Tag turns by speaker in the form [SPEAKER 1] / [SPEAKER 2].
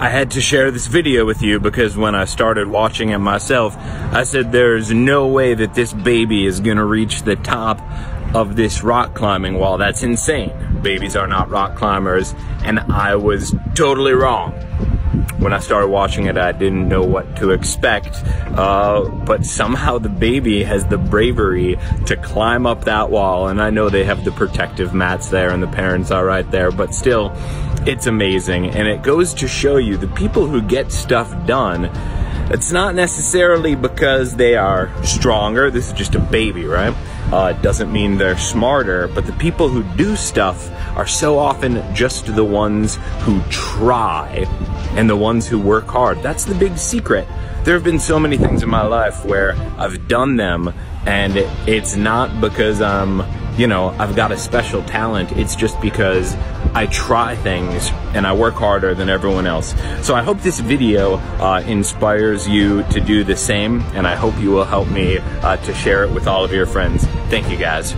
[SPEAKER 1] I had to share this video with you because when I started watching it myself, I said there's no way that this baby is gonna reach the top of this rock climbing wall. That's insane. Babies are not rock climbers, and I was totally wrong. When I started watching it, I didn't know what to expect, uh, but somehow the baby has the bravery to climb up that wall, and I know they have the protective mats there and the parents are right there, but still, it's amazing, and it goes to show you the people who get stuff done it's not necessarily because they are stronger. This is just a baby, right? Uh, it doesn't mean they're smarter, but the people who do stuff are so often just the ones who try and the ones who work hard. That's the big secret. There have been so many things in my life where I've done them and it's not because I'm you know, I've got a special talent. It's just because I try things and I work harder than everyone else. So I hope this video uh, inspires you to do the same, and I hope you will help me uh, to share it with all of your friends. Thank you guys.